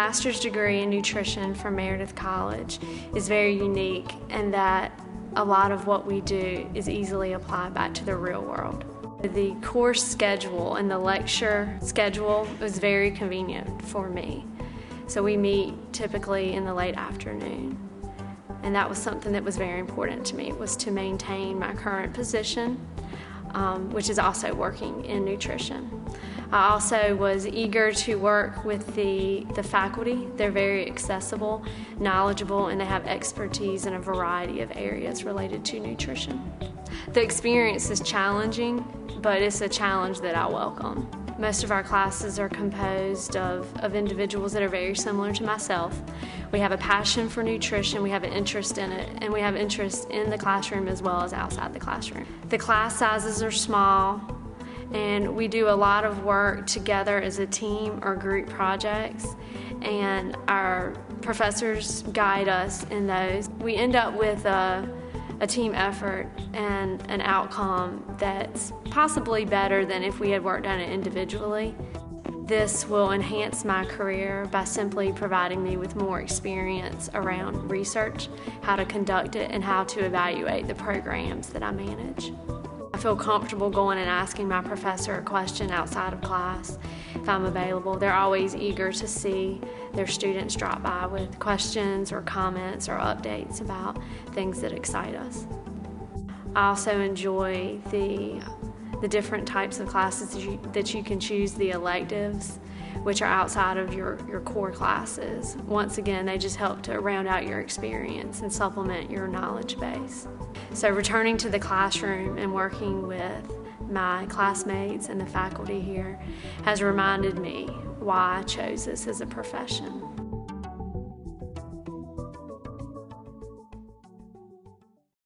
master's degree in nutrition from Meredith College is very unique in that a lot of what we do is easily applied back to the real world. The course schedule and the lecture schedule was very convenient for me. So we meet typically in the late afternoon. And that was something that was very important to me, was to maintain my current position, um, which is also working in nutrition. I also was eager to work with the, the faculty. They're very accessible, knowledgeable, and they have expertise in a variety of areas related to nutrition. The experience is challenging, but it's a challenge that I welcome. Most of our classes are composed of, of individuals that are very similar to myself. We have a passion for nutrition, we have an interest in it, and we have interest in the classroom as well as outside the classroom. The class sizes are small, and we do a lot of work together as a team or group projects and our professors guide us in those. We end up with a, a team effort and an outcome that's possibly better than if we had worked on it individually. This will enhance my career by simply providing me with more experience around research, how to conduct it, and how to evaluate the programs that I manage feel comfortable going and asking my professor a question outside of class if I'm available. They're always eager to see their students drop by with questions or comments or updates about things that excite us. I also enjoy the the different types of classes that you, that you can choose, the electives, which are outside of your, your core classes. Once again, they just help to round out your experience and supplement your knowledge base. So, returning to the classroom and working with my classmates and the faculty here has reminded me why I chose this as a profession.